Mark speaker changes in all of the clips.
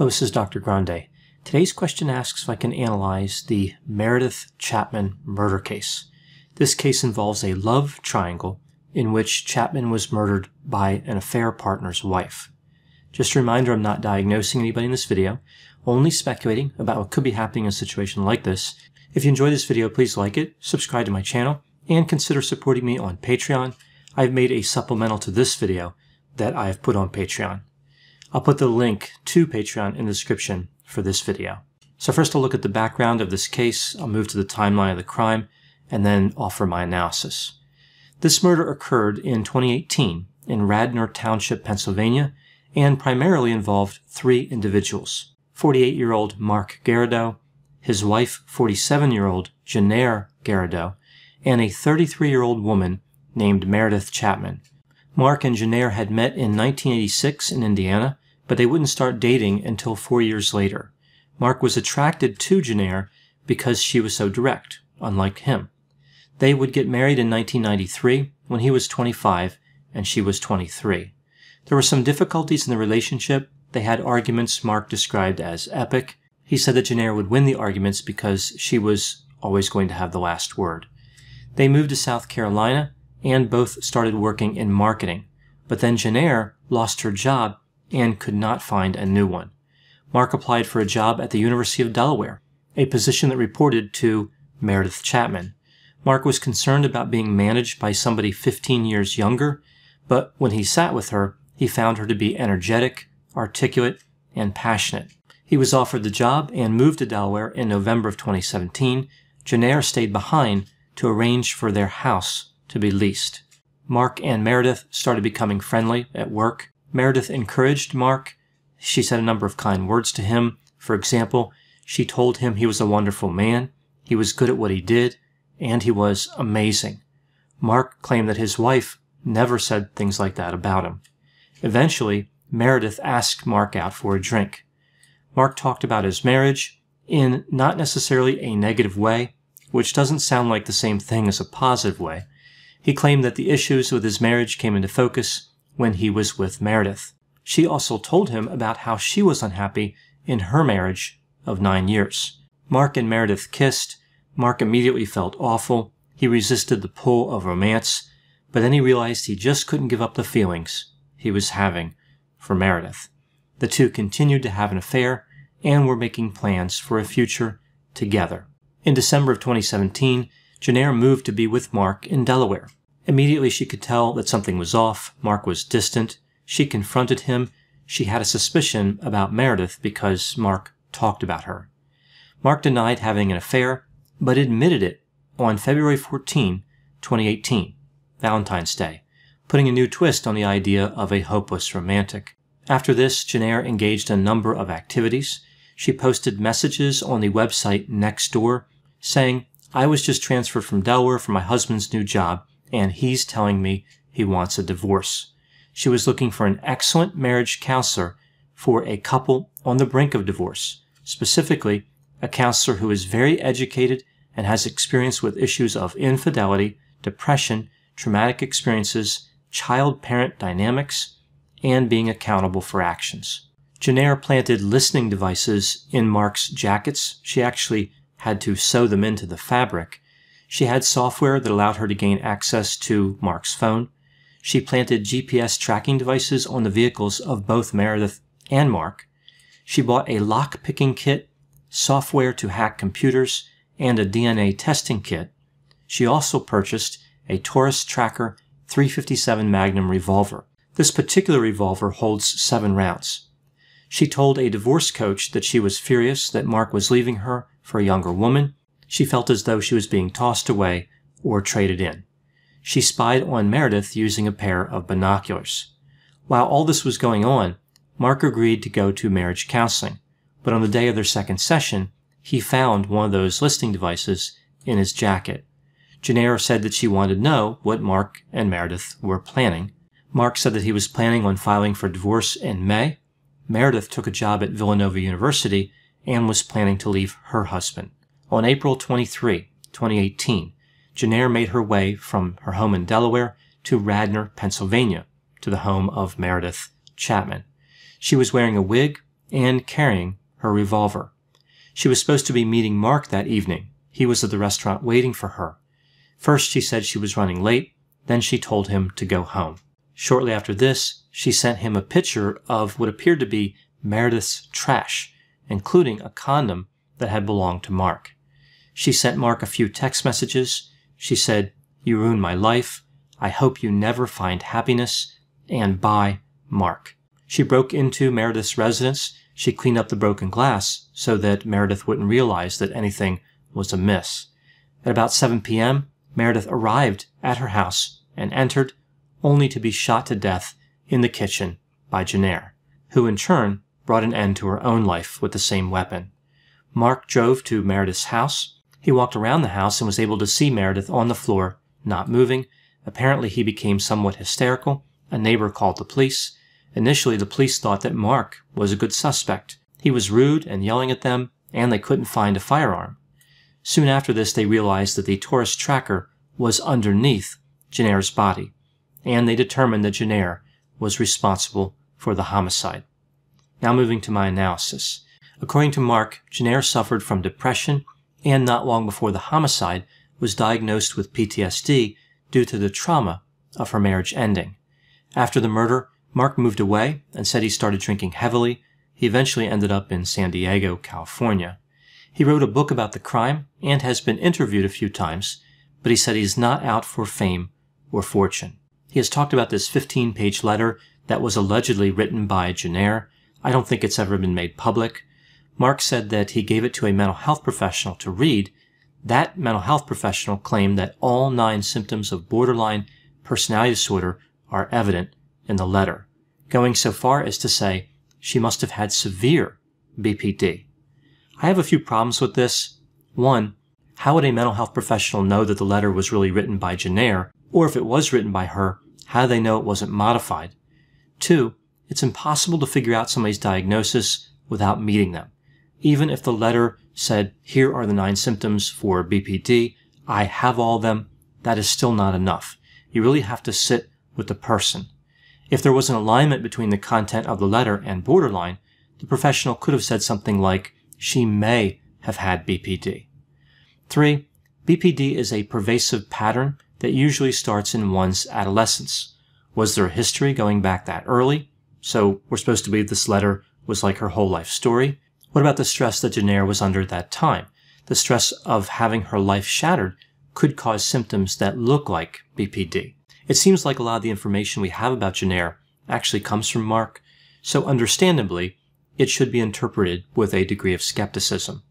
Speaker 1: Hello, this is Dr. Grande. Today's question asks if I can analyze the Meredith Chapman murder case. This case involves a love triangle in which Chapman was murdered by an affair partner's wife. Just a reminder, I'm not diagnosing anybody in this video, only speculating about what could be happening in a situation like this. If you enjoyed this video, please like it, subscribe to my channel, and consider supporting me on Patreon. I've made a supplemental to this video that I have put on Patreon. I'll put the link to Patreon in the description for this video. So first I'll look at the background of this case, I'll move to the timeline of the crime, and then offer my analysis. This murder occurred in 2018 in Radnor Township, Pennsylvania, and primarily involved three individuals. 48-year-old Mark Gerardot, his wife, 47-year-old Jennair Gerardot, and a 33-year-old woman named Meredith Chapman. Mark and Jennair had met in 1986 in Indiana, but they wouldn't start dating until four years later. Mark was attracted to Jennair because she was so direct, unlike him. They would get married in 1993 when he was 25 and she was 23. There were some difficulties in the relationship. They had arguments Mark described as epic. He said that Jennair would win the arguments because she was always going to have the last word. They moved to South Carolina and both started working in marketing. But then Jennair lost her job and could not find a new one. Mark applied for a job at the University of Delaware, a position that reported to Meredith Chapman. Mark was concerned about being managed by somebody 15 years younger, but when he sat with her, he found her to be energetic, articulate, and passionate. He was offered the job and moved to Delaware in November of 2017. Jennair stayed behind to arrange for their house to be leased. Mark and Meredith started becoming friendly at work. Meredith encouraged Mark. She said a number of kind words to him. For example, she told him he was a wonderful man, he was good at what he did, and he was amazing. Mark claimed that his wife never said things like that about him. Eventually, Meredith asked Mark out for a drink. Mark talked about his marriage in not necessarily a negative way, which doesn't sound like the same thing as a positive way. He claimed that the issues with his marriage came into focus when he was with Meredith. She also told him about how she was unhappy in her marriage of nine years. Mark and Meredith kissed. Mark immediately felt awful. He resisted the pull of romance, but then he realized he just couldn't give up the feelings he was having for Meredith. The two continued to have an affair and were making plans for a future together. In December of 2017, Jennair moved to be with Mark in Delaware. Immediately she could tell that something was off. Mark was distant. She confronted him. She had a suspicion about Meredith because Mark talked about her. Mark denied having an affair, but admitted it on February 14, 2018, Valentine's Day, putting a new twist on the idea of a hopeless romantic. After this, Jennair engaged a number of activities. She posted messages on the website Nextdoor saying, I was just transferred from Delaware for my husband's new job and he's telling me he wants a divorce. She was looking for an excellent marriage counselor for a couple on the brink of divorce, specifically a counselor who is very educated and has experience with issues of infidelity, depression, traumatic experiences, child-parent dynamics, and being accountable for actions. Jennair planted listening devices in Mark's jackets. She actually had to sew them into the fabric she had software that allowed her to gain access to Mark's phone. She planted GPS tracking devices on the vehicles of both Meredith and Mark. She bought a lock picking kit, software to hack computers, and a DNA testing kit. She also purchased a Taurus Tracker 357 Magnum revolver. This particular revolver holds seven rounds. She told a divorce coach that she was furious that Mark was leaving her for a younger woman she felt as though she was being tossed away or traded in. She spied on Meredith using a pair of binoculars. While all this was going on, Mark agreed to go to marriage counseling, but on the day of their second session, he found one of those listening devices in his jacket. Jennair said that she wanted to know what Mark and Meredith were planning. Mark said that he was planning on filing for divorce in May. Meredith took a job at Villanova University and was planning to leave her husband. On April 23, 2018, Jennair made her way from her home in Delaware to Radnor, Pennsylvania, to the home of Meredith Chapman. She was wearing a wig and carrying her revolver. She was supposed to be meeting Mark that evening. He was at the restaurant waiting for her. First, she said she was running late. Then she told him to go home. Shortly after this, she sent him a picture of what appeared to be Meredith's trash, including a condom that had belonged to Mark. She sent Mark a few text messages. She said, You ruined my life. I hope you never find happiness. And bye, Mark. She broke into Meredith's residence. She cleaned up the broken glass so that Meredith wouldn't realize that anything was amiss. At about 7 p.m., Meredith arrived at her house and entered, only to be shot to death in the kitchen by Jennair, who in turn brought an end to her own life with the same weapon. Mark drove to Meredith's house. He walked around the house and was able to see Meredith on the floor, not moving. Apparently, he became somewhat hysterical. A neighbor called the police. Initially, the police thought that Mark was a good suspect. He was rude and yelling at them, and they couldn't find a firearm. Soon after this, they realized that the Taurus tracker was underneath Jennair's body, and they determined that Jennair was responsible for the homicide. Now moving to my analysis. According to Mark, Jennair suffered from depression and not long before the homicide was diagnosed with PTSD due to the trauma of her marriage ending. After the murder, Mark moved away and said he started drinking heavily. He eventually ended up in San Diego, California. He wrote a book about the crime and has been interviewed a few times, but he said he's not out for fame or fortune. He has talked about this 15 page letter that was allegedly written by Jennair. I don't think it's ever been made public. Mark said that he gave it to a mental health professional to read. That mental health professional claimed that all nine symptoms of borderline personality disorder are evident in the letter, going so far as to say she must have had severe BPD. I have a few problems with this. One, how would a mental health professional know that the letter was really written by Jennair, or if it was written by her, how do they know it wasn't modified? Two, it's impossible to figure out somebody's diagnosis without meeting them. Even if the letter said, here are the nine symptoms for BPD, I have all them, that is still not enough. You really have to sit with the person. If there was an alignment between the content of the letter and borderline, the professional could have said something like, she may have had BPD. 3. BPD is a pervasive pattern that usually starts in one's adolescence. Was there a history going back that early? So we're supposed to believe this letter was like her whole life story. What about the stress that Jennair was under at that time? The stress of having her life shattered could cause symptoms that look like BPD. It seems like a lot of the information we have about Jennair actually comes from Mark, so understandably, it should be interpreted with a degree of skepticism.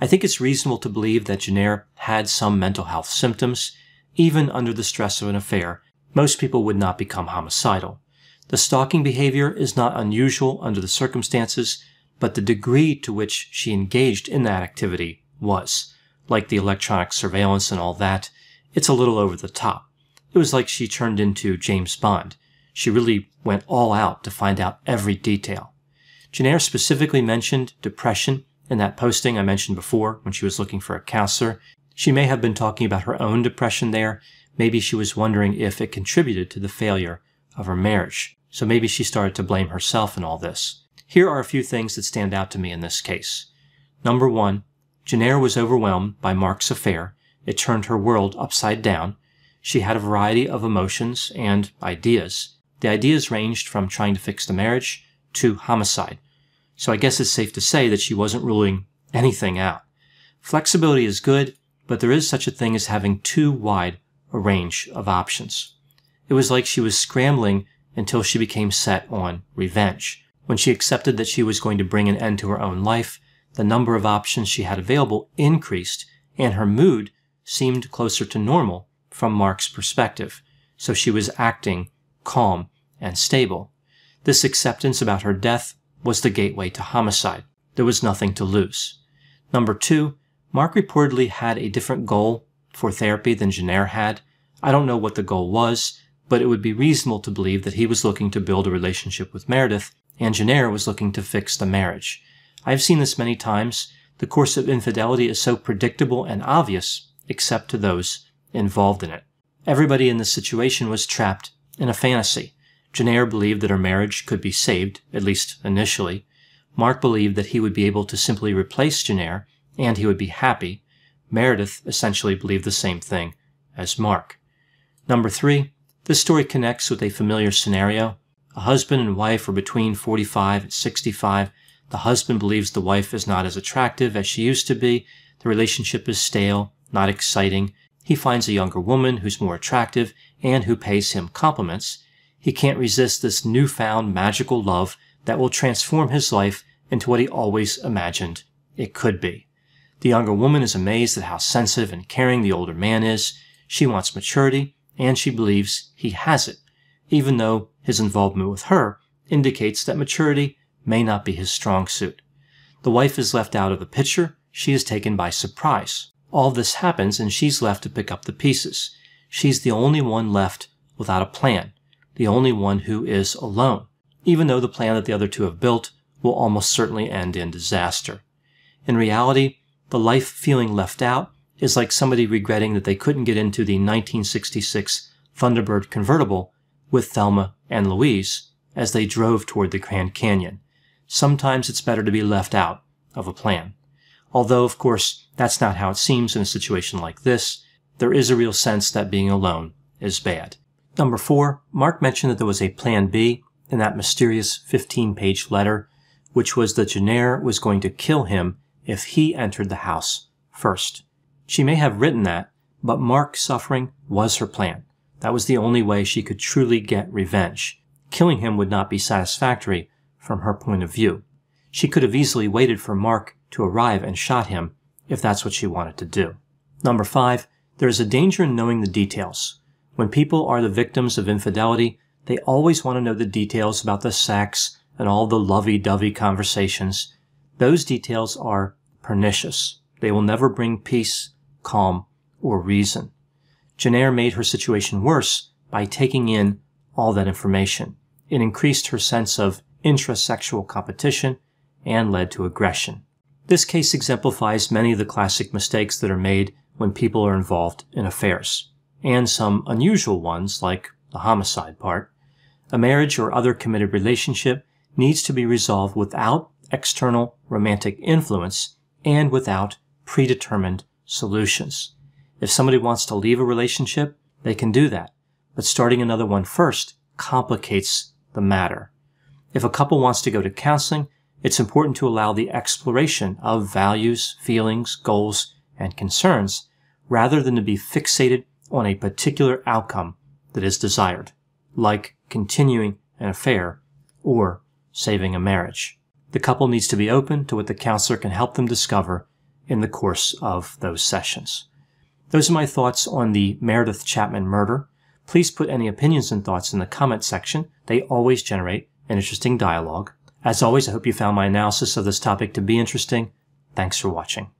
Speaker 1: I think it's reasonable to believe that Jennair had some mental health symptoms. Even under the stress of an affair, most people would not become homicidal. The stalking behavior is not unusual under the circumstances, but the degree to which she engaged in that activity was. Like the electronic surveillance and all that, it's a little over the top. It was like she turned into James Bond. She really went all out to find out every detail. Jennair specifically mentioned depression in that posting I mentioned before when she was looking for a counselor. She may have been talking about her own depression there. Maybe she was wondering if it contributed to the failure of her marriage. So maybe she started to blame herself in all this. Here are a few things that stand out to me in this case. Number one, Jennair was overwhelmed by Mark's affair. It turned her world upside down. She had a variety of emotions and ideas. The ideas ranged from trying to fix the marriage to homicide. So I guess it's safe to say that she wasn't ruling anything out. Flexibility is good, but there is such a thing as having too wide a range of options. It was like she was scrambling until she became set on revenge. When she accepted that she was going to bring an end to her own life, the number of options she had available increased, and her mood seemed closer to normal from Mark's perspective, so she was acting calm and stable. This acceptance about her death was the gateway to homicide. There was nothing to lose. Number two, Mark reportedly had a different goal for therapy than Jennair had. I don't know what the goal was, but it would be reasonable to believe that he was looking to build a relationship with Meredith and Jennair was looking to fix the marriage. I've seen this many times. The course of infidelity is so predictable and obvious, except to those involved in it. Everybody in this situation was trapped in a fantasy. Jennair believed that her marriage could be saved, at least initially. Mark believed that he would be able to simply replace Jennair and he would be happy. Meredith essentially believed the same thing as Mark. Number three, this story connects with a familiar scenario. A husband and wife are between 45 and 65. The husband believes the wife is not as attractive as she used to be. The relationship is stale, not exciting. He finds a younger woman who's more attractive and who pays him compliments. He can't resist this newfound magical love that will transform his life into what he always imagined it could be. The younger woman is amazed at how sensitive and caring the older man is. She wants maturity, and she believes he has it, even though his involvement with her indicates that maturity may not be his strong suit. The wife is left out of the picture. She is taken by surprise. All this happens and she's left to pick up the pieces. She's the only one left without a plan, the only one who is alone, even though the plan that the other two have built will almost certainly end in disaster. In reality, the life feeling left out is like somebody regretting that they couldn't get into the 1966 Thunderbird convertible with Thelma and Louise as they drove toward the Grand Canyon. Sometimes it's better to be left out of a plan. Although, of course, that's not how it seems in a situation like this. There is a real sense that being alone is bad. Number four, Mark mentioned that there was a plan B in that mysterious 15 page letter, which was that Jennair was going to kill him if he entered the house first. She may have written that, but Mark's suffering was her plan. That was the only way she could truly get revenge. Killing him would not be satisfactory from her point of view. She could have easily waited for Mark to arrive and shot him if that's what she wanted to do. Number five, there is a danger in knowing the details. When people are the victims of infidelity, they always want to know the details about the sex and all the lovey-dovey conversations. Those details are pernicious. They will never bring peace, calm, or reason. Jennair made her situation worse by taking in all that information. It increased her sense of intrasexual competition and led to aggression. This case exemplifies many of the classic mistakes that are made when people are involved in affairs, and some unusual ones like the homicide part. A marriage or other committed relationship needs to be resolved without external romantic influence and without predetermined solutions. If somebody wants to leave a relationship, they can do that. But starting another one first complicates the matter. If a couple wants to go to counseling, it's important to allow the exploration of values, feelings, goals, and concerns rather than to be fixated on a particular outcome that is desired, like continuing an affair or saving a marriage. The couple needs to be open to what the counselor can help them discover in the course of those sessions. Those are my thoughts on the Meredith Chapman murder. Please put any opinions and thoughts in the comment section. They always generate an interesting dialogue. As always, I hope you found my analysis of this topic to be interesting. Thanks for watching.